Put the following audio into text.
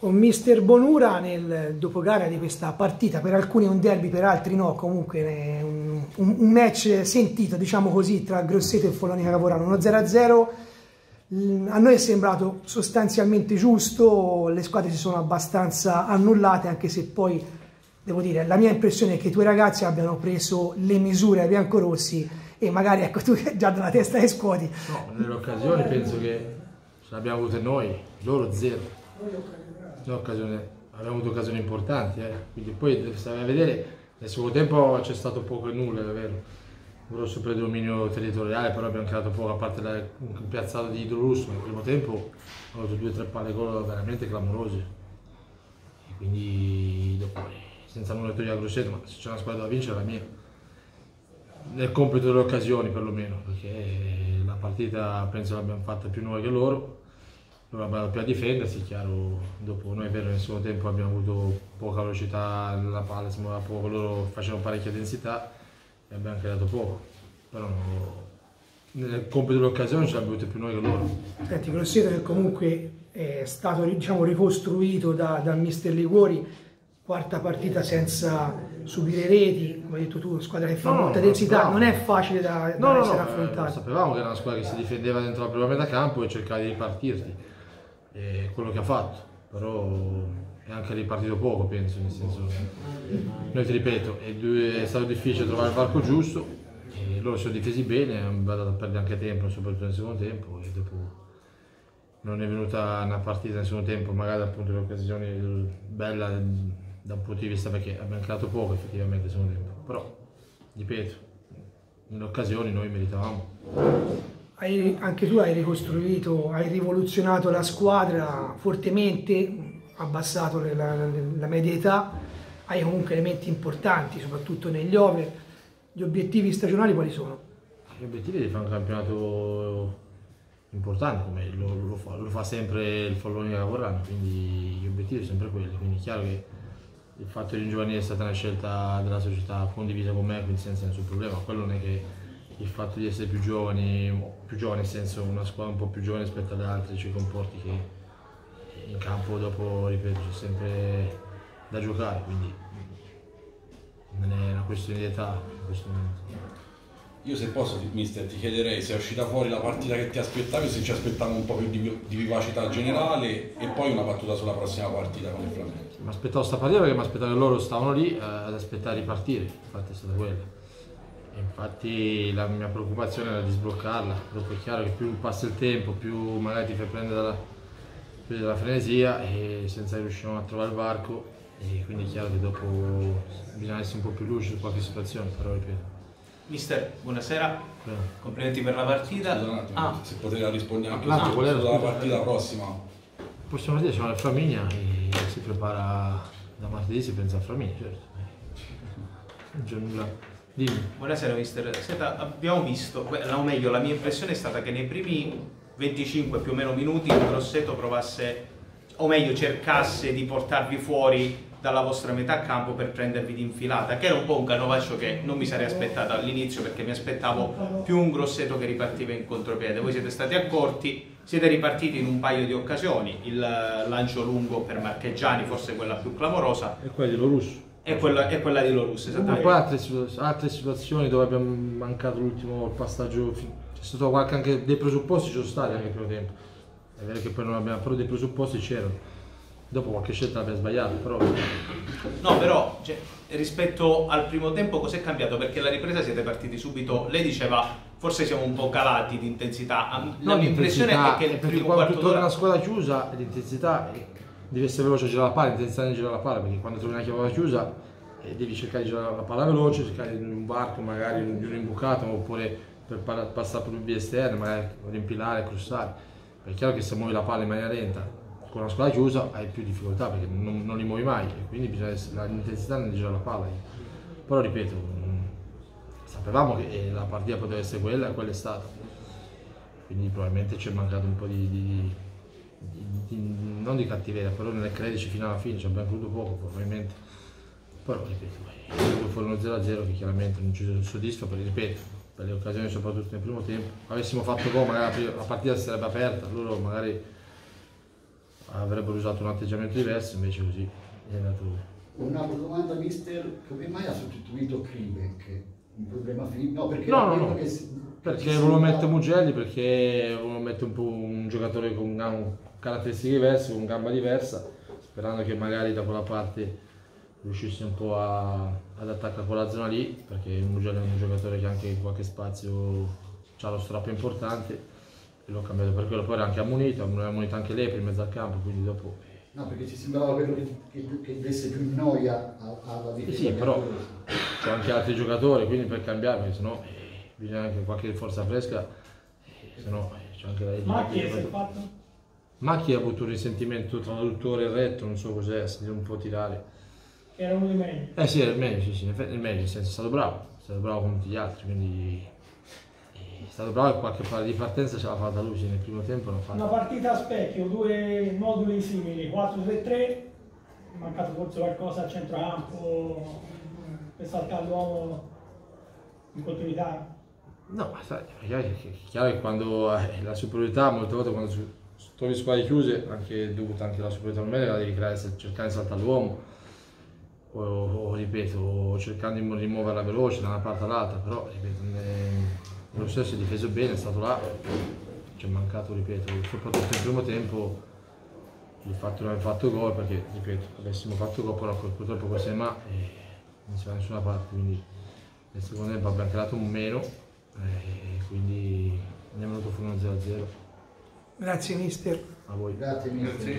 con mister Bonura nel dopogara di questa partita, per alcuni è un derby, per altri no, comunque è un, un, un match sentito, diciamo così, tra Grosseto e Follonica Cavorano, uno 0-0, a noi è sembrato sostanzialmente giusto, le squadre si sono abbastanza annullate, anche se poi, devo dire, la mia impressione è che i tuoi ragazzi abbiano preso le misure ai biancorossi e magari, ecco, tu già dalla testa le scuoti. No, nelle occasioni penso che ce l'abbiamo avute noi, loro zero abbiamo avuto occasioni importanti, eh. quindi poi stai a vedere, nel suo tempo c'è stato poco e nulla, è vero. Un grosso predominio territoriale, però abbiamo creato poco, a parte la, un piazzato di Idro Russo, nel primo tempo hanno avuto due o tre palle gol veramente clamorose. E quindi dopo, senza nulla togliere a Grosseto, ma se c'è una squadra da vincere la mia. Nel compito delle occasioni perlomeno, perché la partita penso l'abbiamo fatta più noi che loro loro abbiamo più a difendersi, chiaro, dopo noi è vero nel suo tempo abbiamo avuto poca velocità, la palla si muoveva poco, loro facevano parecchia densità e abbiamo creato poco, però nel compito dell'occasione ce l'abbiamo avuto più noi che loro. Senti, Grosseto che comunque è stato diciamo, ricostruito da, dal mister Liguori, quarta partita senza subire reti, come hai detto tu, una squadra che fa no, molta no, densità, non è facile da, no, da essere no, affrontata. Eh, sapevamo che era una squadra che si difendeva dentro la prima metà campo e cercava di ripartirti è quello che ha fatto, però è anche ripartito poco penso, nel senso, noi ti ripeto, è, stato difficile trovare il varco giusto, loro si sono difesi bene, hanno dato a perdere anche tempo, soprattutto nel secondo tempo e dopo non è venuta una partita nel secondo tempo, magari dal punto di occasione bella da un punto di vista perché abbiamo creato poco effettivamente nel secondo tempo, però ripeto, nelle occasioni noi meritavamo hai, anche tu hai ricostruito, hai rivoluzionato la squadra fortemente, abbassato la, la, la media età, hai comunque elementi importanti, soprattutto negli over. Gli obiettivi stagionali quali sono? Gli obiettivi di fare un campionato importante, come lo, lo, fa, lo fa, sempre il Follonia Cavorano, quindi gli obiettivi sono sempre quelli. Quindi è chiaro che il fatto di ringiovanire è stata una scelta della società condivisa con me, quindi senza nessun problema. Quello non è che il fatto di essere più giovani, più giovani nel senso una squadra un po' più giovane rispetto alle altre ci comporti che in campo dopo, ripeto, c'è sempre da giocare, quindi non è una questione di età in questo momento. Io se posso, mister, ti chiederei se è uscita fuori la partita che ti aspettavi, se ci aspettavamo un po' più di, di vivacità generale e poi una battuta sulla prossima partita con il Flamengo. Mi aspettavo sta partita perché mi aspettavo che loro stavano lì eh, ad aspettare di partire, infatti è stata quella infatti la mia preoccupazione era di sbloccarla, dopo è chiaro che più passa il tempo, più magari ti fai prendere dalla, dalla frenesia e senza riuscire a trovare il varco e quindi è chiaro che dopo bisogna essere un po' più lucido su qualche situazione, però ripeto. Mister, buonasera, Bene. complimenti per la partita. Scusa un attimo, ah. se potete rispondere anche ah, sulla la partita prossima. Prossima partita c'è la Flaminia e si prepara da martedì, si pensa a Flaminia, certo. Non c'è nulla Dimmi. Buonasera mister. Senta, abbiamo visto, o meglio la mia impressione è stata che nei primi 25 più o meno minuti il Grosseto provasse, o meglio cercasse di portarvi fuori dalla vostra metà campo per prendervi di infilata, che era un po' un canovaccio che non mi sarei aspettato all'inizio perché mi aspettavo più un Grosseto che ripartiva in contropiede. Voi siete stati accorti, siete ripartiti in un paio di occasioni, il lancio lungo per Marcheggiani, forse quella più clamorosa. E quello di Lorusso è quella, è quella di Lorus, esattamente. poi altre, altre, situazioni dove abbiamo mancato l'ultimo passaggio, c'è stato qualche anche dei presupposti ci sono stati anche il primo tempo. È vero che poi non abbiamo, però dei presupposti c'erano. Dopo qualche scelta l'abbiamo sbagliata, però... No, però cioè, rispetto al primo tempo cos'è cambiato? Perché la ripresa siete partiti subito, lei diceva forse siamo un po' calati di intensità. La mia impressione è che il primo quarto d'ora... una squadra chiusa l'intensità devi essere veloce a girare la palla, intensità nel girare la palla, perché quando trovi una chiamata chiusa eh, devi cercare di girare la palla veloce, cercare di un varco magari di un'imbucata oppure per passare per via esterna, magari rimpilare, crossare. È chiaro che se muovi la palla in maniera lenta con una squadra chiusa hai più difficoltà perché non, non li muovi mai e quindi bisogna essere l'intensità nel girare la palla. Però ripeto, sapevamo che la partita poteva essere quella e quella è stata. Quindi probabilmente ci è mancato un po' di, di, non di cattiveria, però nel crederci fino alla fine, ci abbiamo creduto poco probabilmente. Però ripeto, furono 0-0 che chiaramente non ci soddisfa, perché ripeto, per le occasioni soprattutto nel primo tempo. Avessimo fatto gol, magari la partita si sarebbe aperta, loro magari avrebbero usato un atteggiamento diverso, invece così è andato Un'altra domanda, mister, come mai ha sostituito Krivek? Un problema fisico? No, perché No, no, no. che si- Perché volevo mettere Mugelli, perché volevo mettere un, po' un giocatore con caratteristiche diverse, con gamba diversa, sperando che magari da quella parte riuscisse un po' a- ad attaccare quella zona lì, perché Mugelli è un giocatore che anche in qualche spazio ha lo strappo importante e l'ho cambiato per quello, poi era anche ammonito, era ammonito anche lei per in mezzo al campo, quindi dopo No, perché ci sembrava quello che, che, che desse più noia alla Sì, difesa. sì, che però c'è anche altri giocatori, quindi per cambiare, perché sennò eh, bisogna anche qualche forza fresca, eh, sennò eh, c'è anche da Ma chi si è fatto? Macchi ha avuto un risentimento tra l'adduttore e il retto, non so cos'è, si deve un po' tirare. Era uno dei meglio. Eh sì, è il meglio, sì, sì, in effetti il meglio, nel senso è stato bravo, è stato bravo come tutti gli altri, quindi eh, è stato bravo e qualche palla di partenza ce l'ha fatta lui, nel primo tempo l'ha Una fatta. partita a specchio, due moduli simili, 4-3-3, è mancato forse qualcosa a centrocampo per saltare l'uomo in continuità. No, ma sai, è chiaro che, quando hai la superiorità, molte volte quando trovi squadre chiuse, anche dovuta anche alla superiorità numerica, la devi creare, cercare di saltare l'uomo, o, o, ripeto, cercando di rimuoverla veloce da una parte all'altra, però ripeto, lo stesso è difeso bene, è stato là, ci è mancato, ripeto, soprattutto nel primo tempo il fatto di non aver fatto gol, perché ripeto, avessimo fatto gol, però purtroppo questa è ma e non si va da nessuna parte, quindi nel secondo tempo abbiamo creato un meno e quindi ne è venuto fuori uno 0-0 Grazie mister. a voi. Grazie, mister.